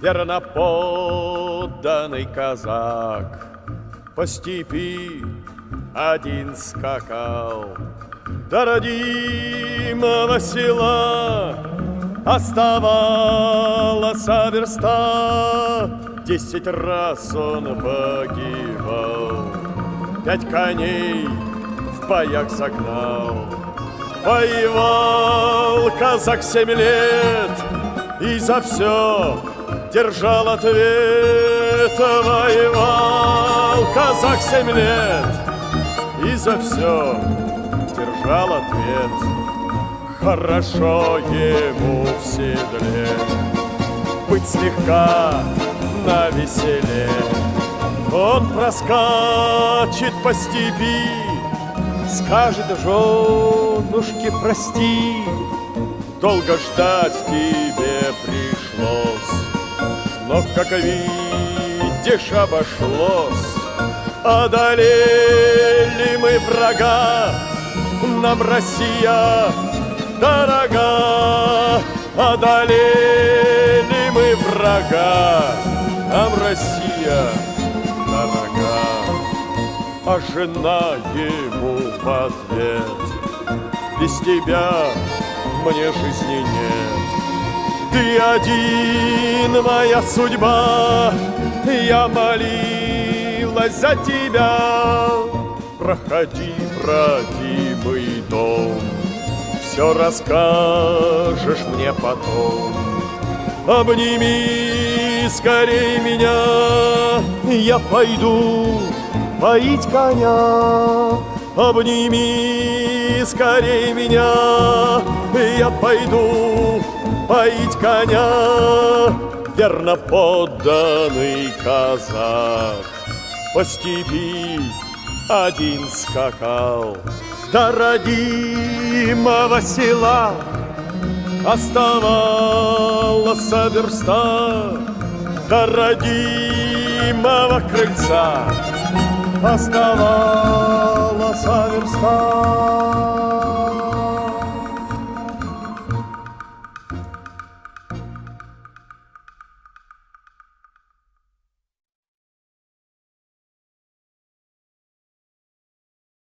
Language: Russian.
Верно подданный казак По степи один скакал До родимого села. Оставалось верста. Десять раз он погибал. Пять коней боях загнал. Воевал казак семь лет И за все держал ответ. Воевал казак семь лет И за все держал ответ. Хорошо ему в седле Быть слегка на веселе. Он проскачет по степи Скажет женушке прости Долго ждать тебе пришлось но, как видишь, обошлось. Одолели мы врага Нам Россия дорога. Одолели мы врага Нам Россия дорога А жена ему в ответ Без тебя мне жизни нет ты один, моя судьба, я молилась за тебя. Проходи, родимый дом, все расскажешь мне потом. Обними скорей меня, я пойду поить коня. Обними скорей меня, я пойду поить коня Верно подданный казак. По степи один скакал До родимого села. Оставалась верста До родимого крыльца Оставалась верста